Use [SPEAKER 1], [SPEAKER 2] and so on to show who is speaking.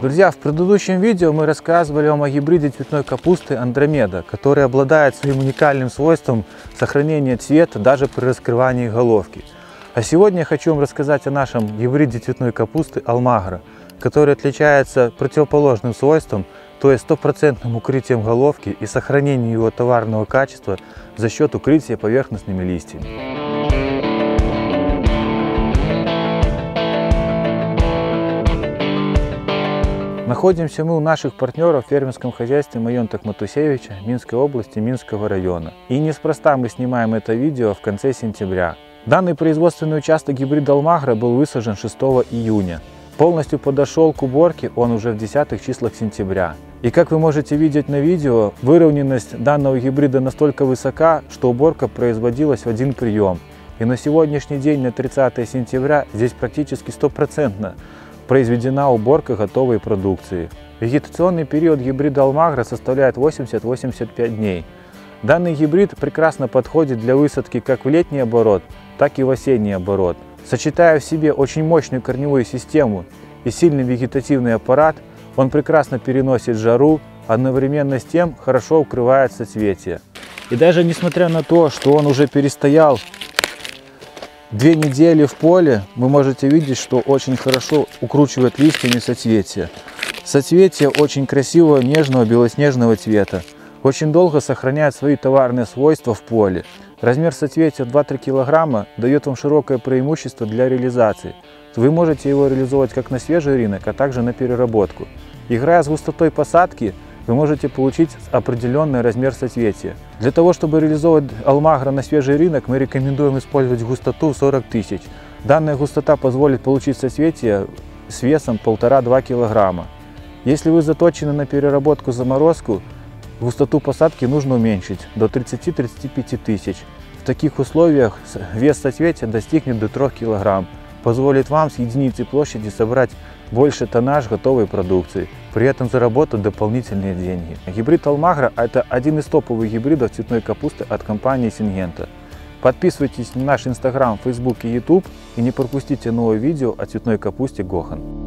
[SPEAKER 1] Друзья, в предыдущем видео мы рассказывали вам о гибриде цветной капусты Андромеда, который обладает своим уникальным свойством сохранения цвета даже при раскрывании головки. А сегодня я хочу вам рассказать о нашем гибриде цветной капусты Алмагра, который отличается противоположным свойством, то есть стопроцентным укрытием головки и сохранением его товарного качества за счет укрытия поверхностными листьями. Находимся мы у наших партнеров в фермерском хозяйстве Майонтак Матусевича Минской области Минского района. И неспроста мы снимаем это видео в конце сентября. Данный производственный участок гибрида Алмагра был высажен 6 июня. Полностью подошел к уборке он уже в десятых числах сентября. И как вы можете видеть на видео, выровненность данного гибрида настолько высока, что уборка производилась в один прием. И на сегодняшний день, на 30 сентября, здесь практически стопроцентно произведена уборка готовой продукции. Вегетационный период гибрида Алмагра составляет 80-85 дней. Данный гибрид прекрасно подходит для высадки как в летний оборот, так и в осенний оборот. Сочетая в себе очень мощную корневую систему и сильный вегетативный аппарат, он прекрасно переносит жару, одновременно с тем хорошо укрывает соцветие. И даже несмотря на то, что он уже перестоял Две недели в поле вы можете видеть, что очень хорошо укручивает листьями соцветия. Соцветие очень красивого, нежного, белоснежного цвета. Очень долго сохраняет свои товарные свойства в поле. Размер соцветия 2-3 кг дает вам широкое преимущество для реализации. Вы можете его реализовать как на свежий рынок, а также на переработку. Играя с густотой посадки, вы можете получить определенный размер соцветия. Для того, чтобы реализовать алмагра на свежий рынок, мы рекомендуем использовать густоту 40 тысяч. Данная густота позволит получить соцветие с весом 1,5-2 кг. Если вы заточены на переработку заморозку, густоту посадки нужно уменьшить до 30-35 тысяч. В таких условиях вес соцветия достигнет до 3 кг, позволит вам с единицы площади собрать больше тоннаж готовой продукции, при этом заработать дополнительные деньги. Гибрид Алмагра – это один из топовых гибридов цветной капусты от компании Сингента. Подписывайтесь на наш инстаграм, фейсбук и ютуб и не пропустите новое видео о цветной капусте Гохан.